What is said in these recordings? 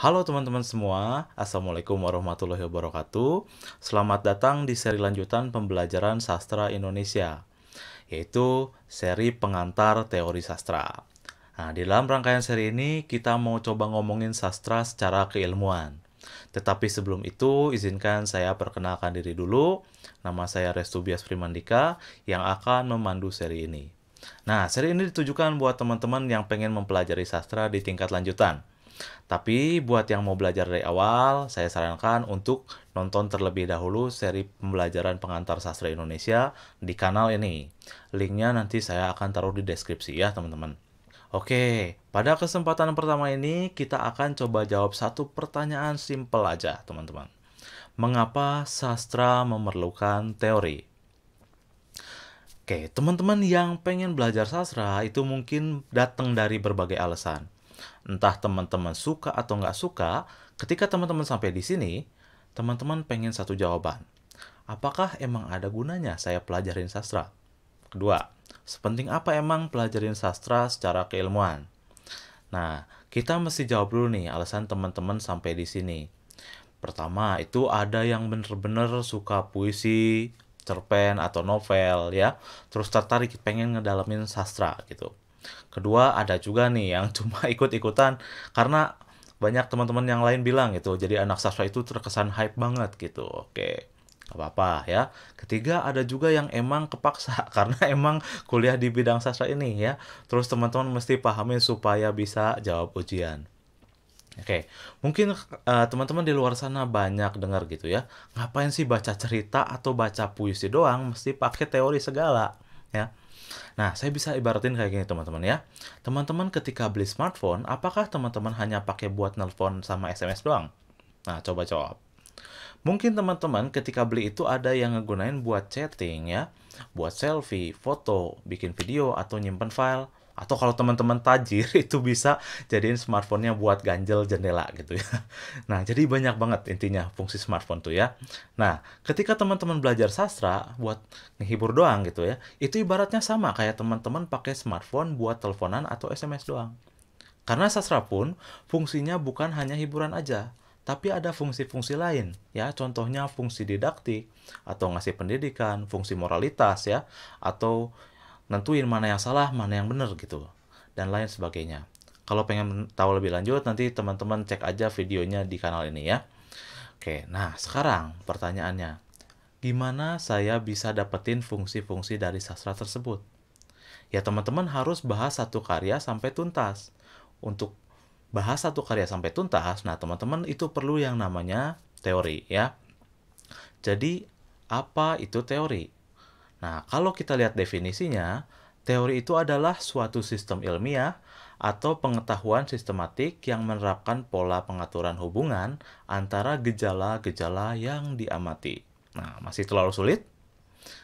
Halo teman-teman semua, Assalamualaikum warahmatullahi wabarakatuh. Selamat datang di seri lanjutan pembelajaran sastra Indonesia, yaitu seri pengantar teori sastra. Nah, di dalam rangkaian seri ini kita mau coba ngomongin sastra secara keilmuan. Tetapi sebelum itu, izinkan saya perkenalkan diri dulu. Nama saya Restu Bias Primandika yang akan memandu seri ini. Nah, seri ini ditujukan buat teman-teman yang pengen mempelajari sastra di tingkat lanjutan. Tapi buat yang mau belajar dari awal, saya sarankan untuk nonton terlebih dahulu seri pembelajaran pengantar sastra Indonesia di kanal ini. Linknya nanti saya akan taruh di deskripsi ya teman-teman. Oke, pada kesempatan pertama ini kita akan coba jawab satu pertanyaan simpel aja teman-teman. Mengapa sastra memerlukan teori? Oke, teman-teman yang pengen belajar sastra itu mungkin datang dari berbagai alasan entah teman-teman suka atau nggak suka, ketika teman-teman sampai di sini, teman-teman pengen satu jawaban. Apakah emang ada gunanya saya pelajarin sastra? Kedua, sepenting apa emang pelajarin sastra secara keilmuan? Nah, kita mesti jawab dulu nih alasan teman-teman sampai di sini. Pertama, itu ada yang bener-bener suka puisi, cerpen, atau novel ya. Terus tertarik pengen ngedalamin sastra gitu. Kedua, ada juga nih yang cuma ikut-ikutan karena banyak teman-teman yang lain bilang gitu. Jadi anak sastra itu terkesan hype banget gitu. Oke. apa-apa ya. Ketiga, ada juga yang emang kepaksa karena emang kuliah di bidang sastra ini ya. Terus teman-teman mesti pahami supaya bisa jawab ujian. Oke, mungkin uh, teman-teman di luar sana banyak dengar gitu ya. Ngapain sih baca cerita atau baca puisi doang mesti pakai teori segala ya. Nah, saya bisa ibaratin kayak gini teman-teman ya. Teman-teman ketika beli smartphone, apakah teman-teman hanya pakai buat nelpon sama SMS doang? Nah, coba jawab. Mungkin teman-teman ketika beli itu ada yang ngegunain buat chatting ya, buat selfie, foto, bikin video, atau nyimpen file atau kalau teman-teman tajir itu bisa jadiin smartphone-nya buat ganjel jendela gitu ya. Nah, jadi banyak banget intinya fungsi smartphone tuh ya. Nah, ketika teman-teman belajar sastra buat ngehibur doang gitu ya, itu ibaratnya sama kayak teman-teman pakai smartphone buat teleponan atau SMS doang. Karena sastra pun fungsinya bukan hanya hiburan aja, tapi ada fungsi-fungsi lain ya contohnya fungsi didaktik atau ngasih pendidikan fungsi moralitas ya atau nentuin mana yang salah, mana yang benar gitu, dan lain sebagainya. Kalau pengen tahu lebih lanjut, nanti teman-teman cek aja videonya di kanal ini ya. Oke, nah sekarang pertanyaannya, gimana saya bisa dapetin fungsi-fungsi dari sastra tersebut? Ya teman-teman harus bahas satu karya sampai tuntas. Untuk bahas satu karya sampai tuntas, nah teman-teman itu perlu yang namanya teori ya. Jadi, apa itu teori? Nah, kalau kita lihat definisinya, teori itu adalah suatu sistem ilmiah atau pengetahuan sistematik yang menerapkan pola pengaturan hubungan antara gejala-gejala yang diamati. Nah, masih terlalu sulit?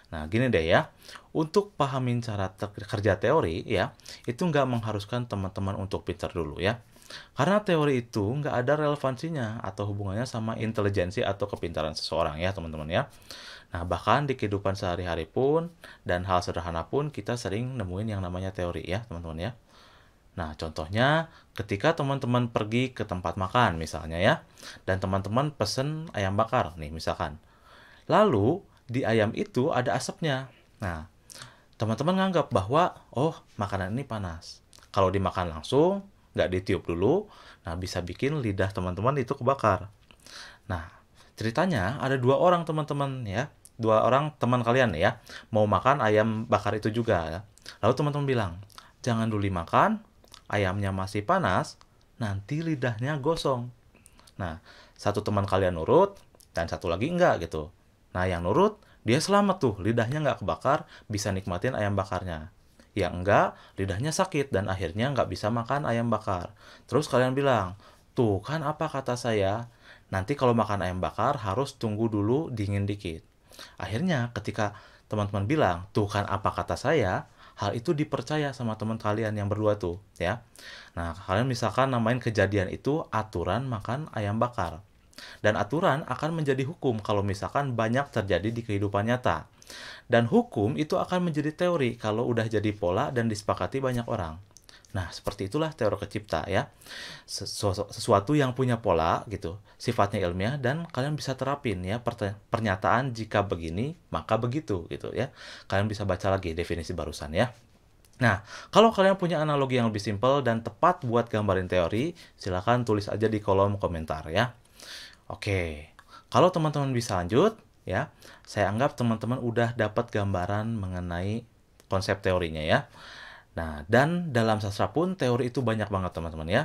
Nah, gini deh ya. Untuk pahamin cara kerja teori ya, itu nggak mengharuskan teman-teman untuk pintar dulu ya. Karena teori itu nggak ada relevansinya atau hubungannya sama intelijensi atau kepintaran seseorang ya teman-teman ya. Nah, bahkan di kehidupan sehari-hari pun dan hal sederhana pun kita sering nemuin yang namanya teori ya, teman-teman ya. Nah, contohnya ketika teman-teman pergi ke tempat makan misalnya ya, dan teman-teman pesen ayam bakar nih misalkan. Lalu di ayam itu ada asapnya. Nah, teman-teman nganggap bahwa oh makanan ini panas. Kalau dimakan langsung, nggak ditiup dulu, nah bisa bikin lidah teman-teman itu kebakar. Nah, ceritanya ada dua orang teman-teman ya. Dua orang teman kalian ya. Mau makan ayam bakar itu juga. Ya. lalu teman-teman bilang jangan dulu makan ayamnya masih panas nanti lidahnya gosong. Nah satu teman kalian nurut dan satu lagi enggak gitu. Nah yang nurut dia selamat tuh lidahnya nggak kebakar bisa nikmatin ayam bakarnya. Yang enggak lidahnya sakit dan akhirnya nggak bisa makan ayam bakar. Terus kalian bilang tuh kan apa kata saya Nanti kalau makan ayam bakar harus tunggu dulu dingin dikit. Akhirnya ketika teman-teman bilang, tuh kan apa kata saya, hal itu dipercaya sama teman kalian yang berdua tuh ya. Nah kalian misalkan namain kejadian itu aturan makan ayam bakar. Dan aturan akan menjadi hukum kalau misalkan banyak terjadi di kehidupan nyata. Dan hukum itu akan menjadi teori kalau udah jadi pola dan disepakati banyak orang. Nah, seperti itulah teori kecipta ya. Sesu- Sesuatu yang punya pola gitu, sifatnya ilmiah dan kalian bisa terapin ya pernyataan jika begini maka begitu gitu ya. Kalian bisa baca lagi definisi barusan ya. Nah, kalau kalian punya analogi yang lebih simpel dan tepat buat gambarin teori, silahkan tulis aja di kolom komentar ya. Oke, kalau teman-teman bisa lanjut, ya, saya anggap teman-teman udah dapat gambaran mengenai konsep teorinya ya. Nah, dan dalam sastra pun teori itu banyak banget teman-teman ya.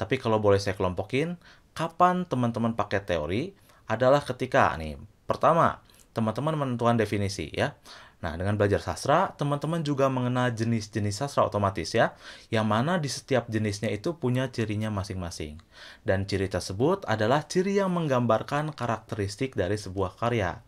Tapi kalau boleh saya kelompokin, kapan teman-teman pakai teori adalah ketika nih, pertama, teman-teman menentukan definisi ya. Nah, dengan belajar sastra, teman-teman juga mengenal jenis-jenis sastra otomatis ya, yang mana di setiap jenisnya itu punya cirinya masing-masing. Dan ciri tersebut adalah ciri yang menggambarkan karakteristik dari sebuah karya.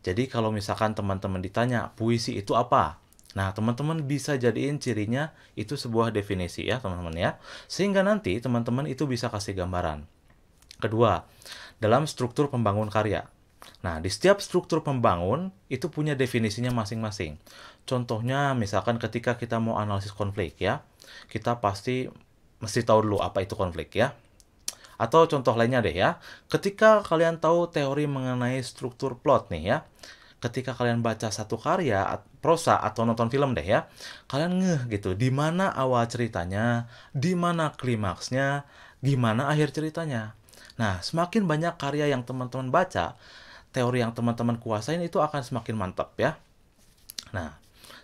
Jadi kalau misalkan teman-teman ditanya, puisi itu apa? Nah, teman-teman bisa jadiin cirinya itu sebuah definisi ya, teman-teman ya. Sehingga nanti teman-teman itu bisa kasih gambaran. Kedua, dalam struktur pembangun karya. Nah, di setiap struktur pembangun itu punya definisinya masing-masing. Contohnya, misalkan ketika kita mau analisis konflik ya, kita pasti mesti tahu dulu apa itu konflik ya. Atau contoh lainnya deh ya, ketika kalian tahu teori mengenai struktur plot nih ya, ketika kalian baca satu karya, prosa atau nonton film deh ya, kalian ngeh gitu, di mana awal ceritanya, di mana klimaksnya, gimana akhir ceritanya. Nah, semakin banyak karya yang teman-teman baca, teori yang teman-teman kuasain itu akan semakin mantap ya. Nah,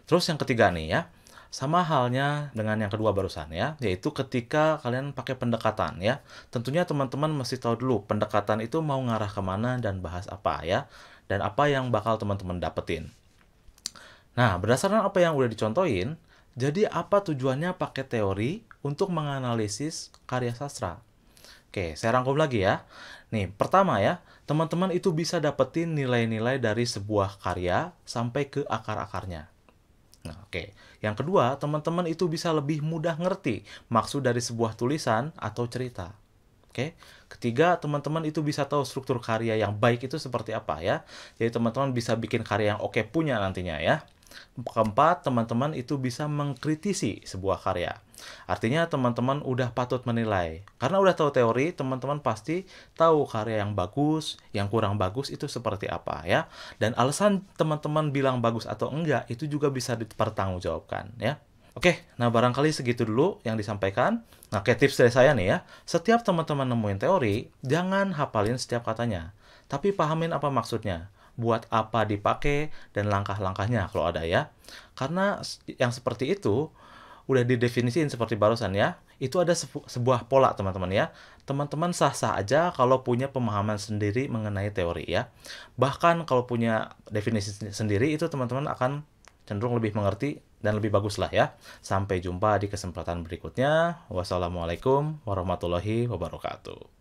terus yang ketiga nih ya, sama halnya dengan yang kedua barusan ya, yaitu ketika kalian pakai pendekatan ya. Tentunya teman-teman mesti tahu dulu pendekatan itu mau ngarah ke mana dan bahas apa ya, dan apa yang bakal teman-teman dapetin. Nah, berdasarkan apa yang udah dicontohin, jadi apa tujuannya pakai teori untuk menganalisis karya sastra? Oke, saya rangkum lagi ya. Nih, pertama ya, teman-teman itu bisa dapetin nilai-nilai dari sebuah karya sampai ke akar-akarnya. Nah, oke. Yang kedua, teman-teman itu bisa lebih mudah ngerti maksud dari sebuah tulisan atau cerita. Oke. Ketiga, teman-teman itu bisa tahu struktur karya yang baik itu seperti apa ya. Jadi teman-teman bisa bikin karya yang oke punya nantinya ya. Keempat, teman-teman itu bisa mengkritisi sebuah karya. Artinya teman-teman udah patut menilai. Karena udah tahu teori, teman-teman pasti tahu karya yang bagus, yang kurang bagus itu seperti apa ya. Dan alasan teman-teman bilang bagus atau enggak itu juga bisa dipertanggungjawabkan ya. Oke, nah barangkali segitu dulu yang disampaikan. Nah, kayak tips dari saya nih ya, setiap teman-teman nemuin teori, jangan hafalin setiap katanya, tapi pahamin apa maksudnya buat apa dipakai dan langkah-langkahnya kalau ada ya. Karena yang seperti itu udah didefinisiin seperti barusan ya. Itu ada sebuah pola teman-teman ya. Teman-teman sah-sah aja kalau punya pemahaman sendiri mengenai teori ya. Bahkan kalau punya definisi sendiri itu teman-teman akan cenderung lebih mengerti dan lebih bagus lah ya. Sampai jumpa di kesempatan berikutnya. Wassalamualaikum warahmatullahi wabarakatuh.